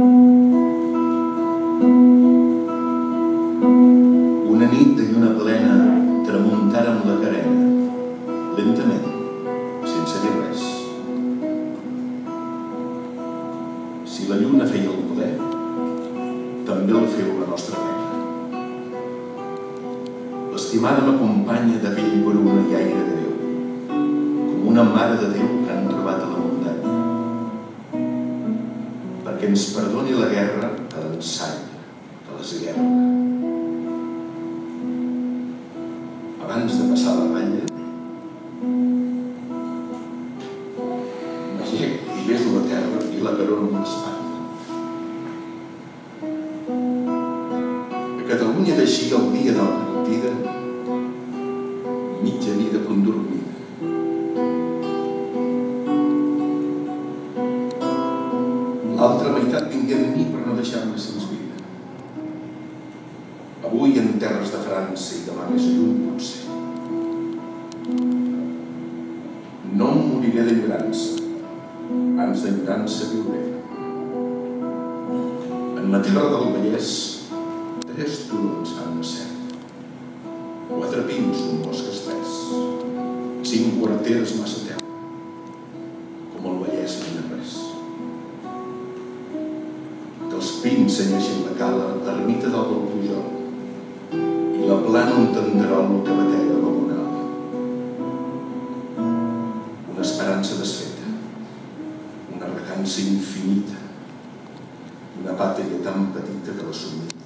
Una nit de lluna plena tramuntàrem la carena, lentament, sense dir res. Si la lluna feia el poder, també el feu la nostra guerra. L'estimada m'acompanya de vell bruna i aire greu, com una mare de Déu perquè ens perdoni la guerra que l'ensanya, que l'esguerra. Abans de passar la m'agec i beso la terra i la carona amb l'espatlla. A Catalunya d'eixir el dia de la partida, mitja vida condormida. L'altra meitat vingué amb mi per no deixar-me sens vida. Avui en terres de França i demà més lluny potser. No em moriré d'enyorança, ans d'enyorança viuré. En la terra del Vallès, tres turons fan de cert. Quatre pins d'un bosc espès, cinc quarteres massa els pins senyeixen la cala, l'ermita del del Pujol, i la plana un tenderol que batega vagonal. Una esperança desfeta, una recança infinita, una pàtria tan petita que la somia.